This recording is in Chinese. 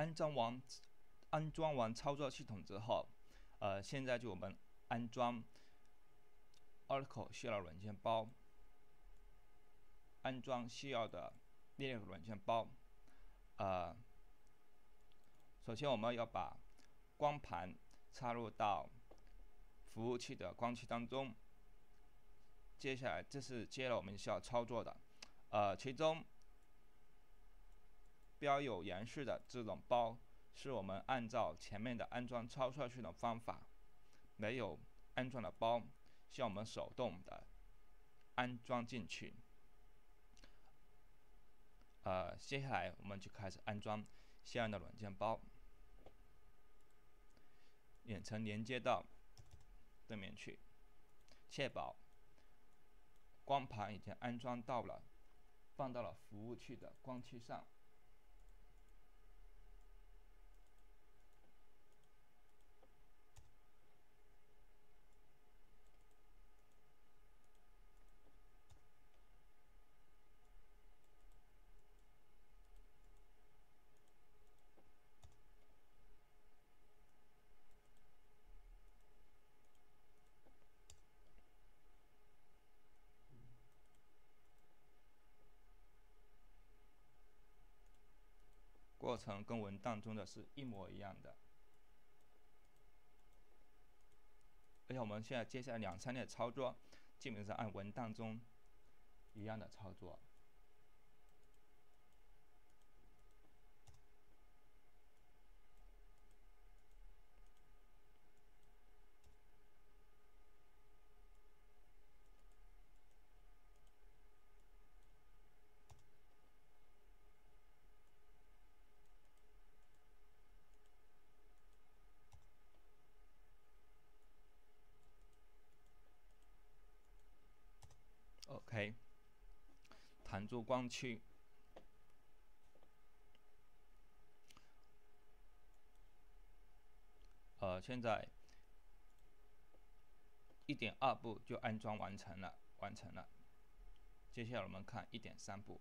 安装完安装完操作系统之后，呃，现在就我们安装 Oracle 需要软件包，安装需要的 Linux 软件包。呃，首先我们要把光盘插入到服务器的光驱当中。接下来，这是接了我们需要操作的，呃，其中标有延式的这种包，是我们按照前面的安装操作系统方法，没有安装的包，需要我们手动的安装进去。呃，接下来我们就开始安装相应的软件包，远程连接到对面去，确保。光盘已经安装到了，放到了服务器的光驱上。成跟文档中的是一模一样的，而且我们现在接下来两三列操作，基本上按文档中一样的操作。OK，弹出光驱，呃，现在一点二步就安装完成了，完成了。接下来我们看一点三步。